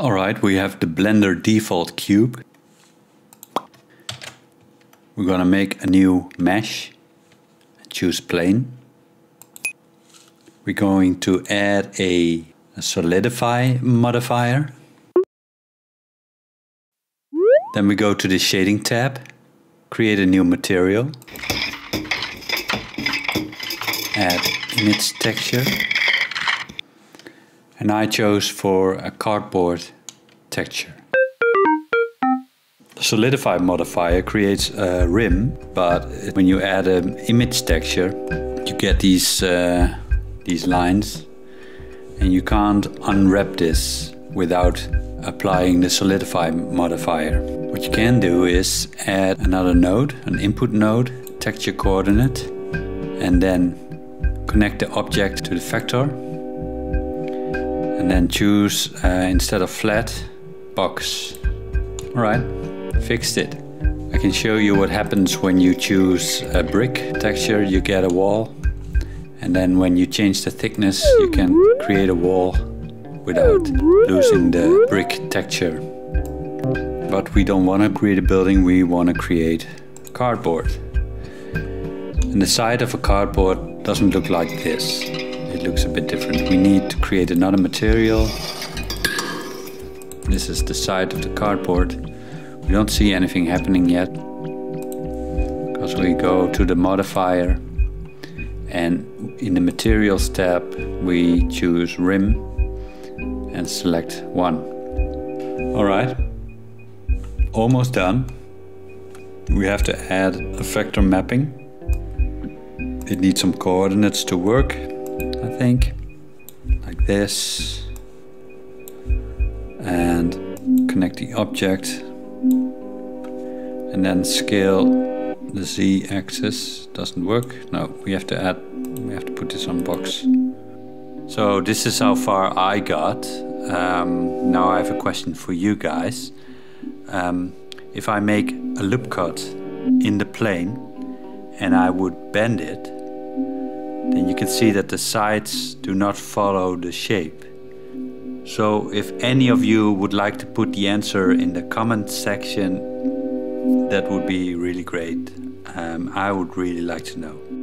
Alright, we have the Blender default cube. We're gonna make a new mesh. Choose plane. We're going to add a, a solidify modifier. Then we go to the shading tab, create a new material, add image texture, and I chose for a cardboard texture. The solidify modifier creates a rim, but when you add an image texture, you get these uh, these lines, and you can't unwrap this without applying the solidify modifier. What you can do is add another node, an input node, texture coordinate, and then connect the object to the vector. And then choose, uh, instead of flat, box. Alright, fixed it. I can show you what happens when you choose a brick texture, you get a wall. And then when you change the thickness, you can create a wall without losing the brick texture. But we don't want to create a building, we want to create cardboard. And the side of a cardboard doesn't look like this. It looks a bit different. We need to create another material. This is the side of the cardboard. We don't see anything happening yet. Because we go to the modifier and in the materials tab we choose rim and select one. Alright, almost done. We have to add a vector mapping. It needs some coordinates to work, I think, like this. And connect the object and then scale the z axis doesn't work. No we have to add we have to put this on box. So this is how far I got. Um, now I have a question for you guys. Um, if I make a loop cut in the plane and I would bend it then you can see that the sides do not follow the shape so if any of you would like to put the answer in the comment section that would be really great. Um, I would really like to know.